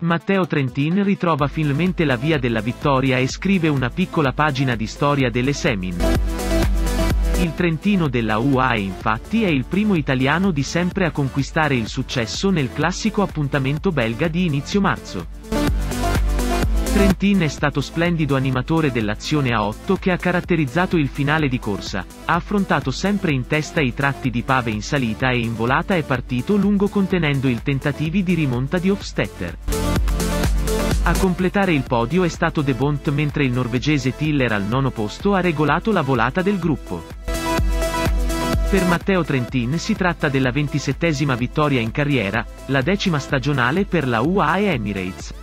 Matteo Trentin ritrova finalmente la via della vittoria e scrive una piccola pagina di storia delle Semin. Il Trentino della UAE infatti è il primo italiano di sempre a conquistare il successo nel classico appuntamento belga di inizio marzo. Trentin è stato splendido animatore dell'azione a 8 che ha caratterizzato il finale di corsa, ha affrontato sempre in testa i tratti di Pave in salita e in volata è partito lungo contenendo i tentativi di rimonta di Hofstetter. A completare il podio è stato De Bont mentre il norvegese Tiller al nono posto ha regolato la volata del gruppo. Per Matteo Trentin si tratta della ventisettesima vittoria in carriera, la decima stagionale per la UAE Emirates.